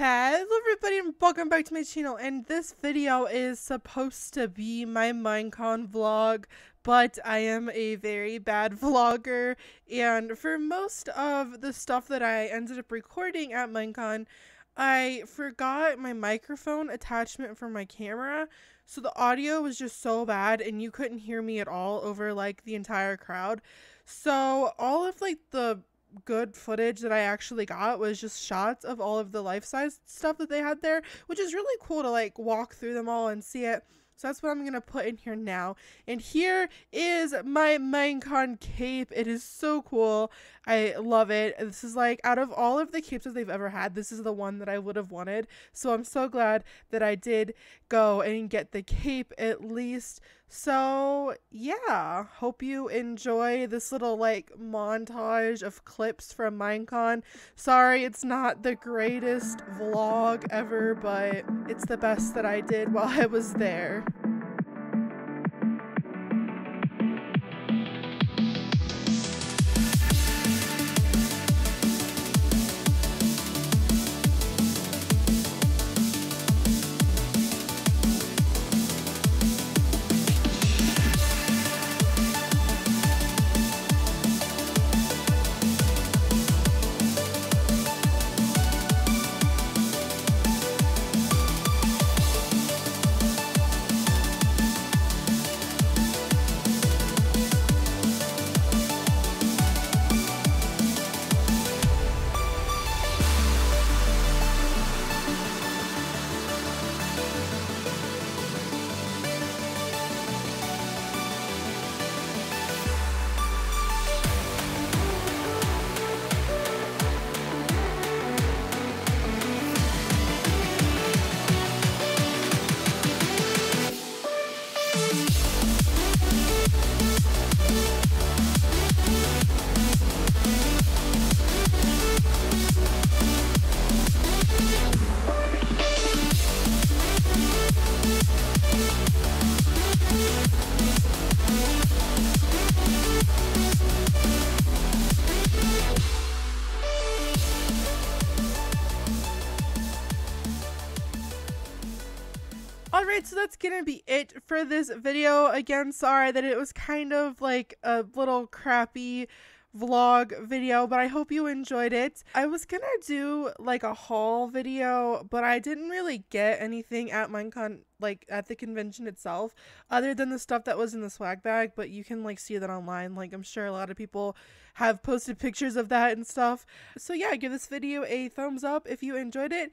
Hello everybody and welcome back to my channel and this video is supposed to be my Minecon vlog but I am a very bad vlogger and for most of the stuff that I ended up recording at Minecon I forgot my microphone attachment for my camera so the audio was just so bad and you couldn't hear me at all over like the entire crowd. So all of like the good footage that I actually got was just shots of all of the life size stuff that they had there, which is really cool to like walk through them all and see it. So that's what I'm going to put in here now. And here is my Minecon cape. It is so cool. I love it. This is like out of all of the capes that they've ever had, this is the one that I would have wanted. So I'm so glad that I did go and get the cape at least. So yeah, hope you enjoy this little like montage of clips from Minecon. Sorry, it's not the greatest vlog ever, but it's the best that I did while I was there. Alright, so that's gonna be it for this video. Again, sorry that it was kind of like a little crappy vlog video, but I hope you enjoyed it. I was gonna do like a haul video, but I didn't really get anything at Minecon, like at the convention itself, other than the stuff that was in the swag bag, but you can like see that online. Like I'm sure a lot of people have posted pictures of that and stuff. So yeah, give this video a thumbs up if you enjoyed it